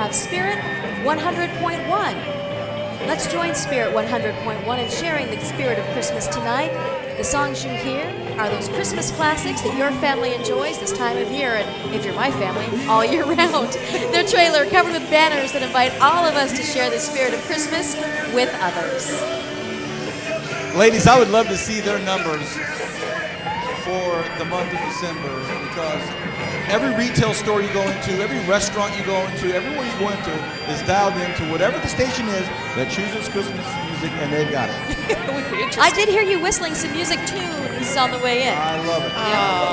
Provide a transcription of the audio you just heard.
have Spirit 100.1. Let's join Spirit 100.1 in sharing the spirit of Christmas tonight. The songs you hear are those Christmas classics that your family enjoys this time of year, and if you're my family, all year round. Their trailer covered with banners that invite all of us to share the spirit of Christmas with others. Ladies, I would love to see their numbers for the month of December because every retail store you go into, every restaurant you go into, everywhere you go into is dialed into whatever the station is that chooses Christmas music and they've got it. I did hear you whistling some music tunes on the way in. I love it. Yeah.